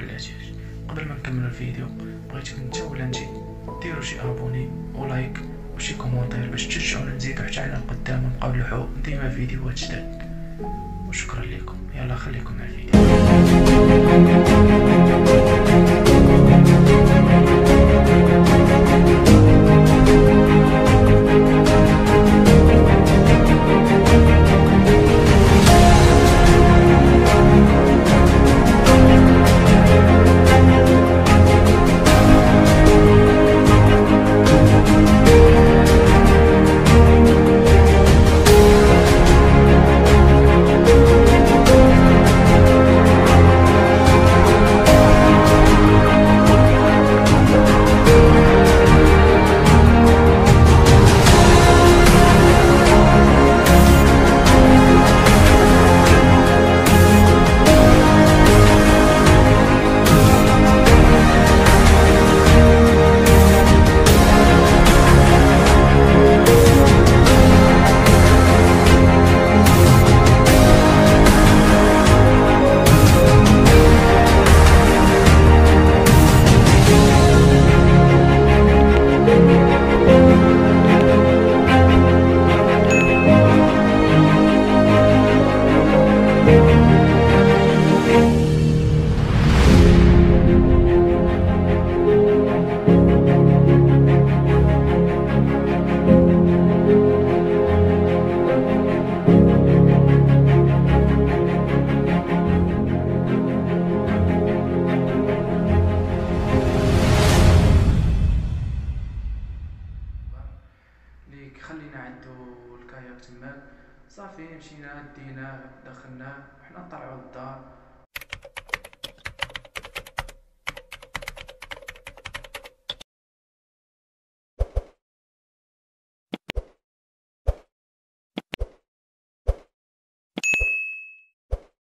بالهاتف قبل ما نكمل الفيديو بغيتكم انت ولا انت ديروا شي abonner و like وشي commentaire باش تشجعونا نزيد حتى على القدام ونبقاو نلوحو ديما فيديوهات جداد. وشكرا لكم يلا خليكم مع الفيديو. ليك خلينا عندو الكاياك تماك. صافي مشينا ديناه دخلناه وحنا نطلعو للدار.